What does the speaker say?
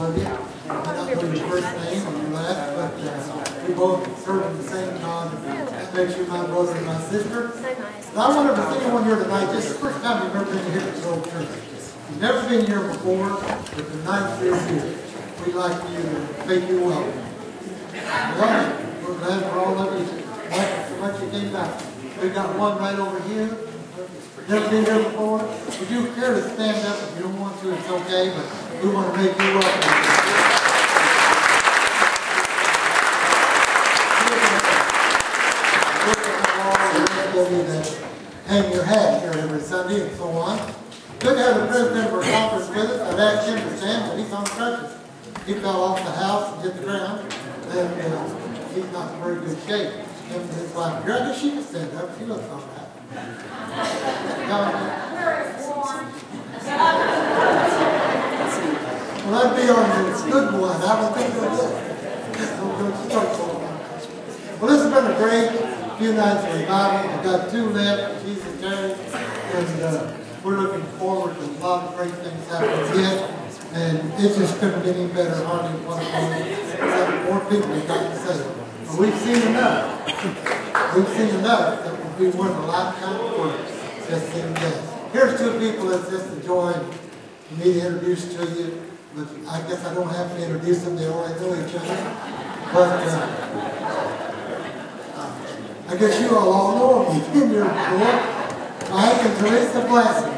we you and. And I if there's anyone here tonight, this is the first time you've ever been here at Grove Church. You've never been here before, but tonight you're here. We'd like you to make you welcome. Well, we're glad for all of you. Thank you so you came back. We've got one right over here. Never been here before. Would you care to stand up if you don't It's okay, but we want to make you welcome. Hang your hat here every Sunday and so on. Good to have the president of our conference with us. I've asked him to stand, but he's on crutches. He fell off the house and hit the ground, and uh, he's not in very good shape. Him and his wife, guess she can stand up. She looks all right. That'd be on the good one. I this. Don't start going on. Well, this has been a great few nights of revival. We've got two left, Jesus Terry, and uh, we're looking forward to a lot of great things happening yet. And it just couldn't get any better, hardly one them. More people have got to say. But we've seen enough. We've seen enough that would be worth a lifetime of work just seeing that. Here's two people that's just joy me to introduce to you. But I guess I don't have to introduce them, they already know each other. But uh, I guess you all, all know. You've been here before. Mike and Teresa Blassie.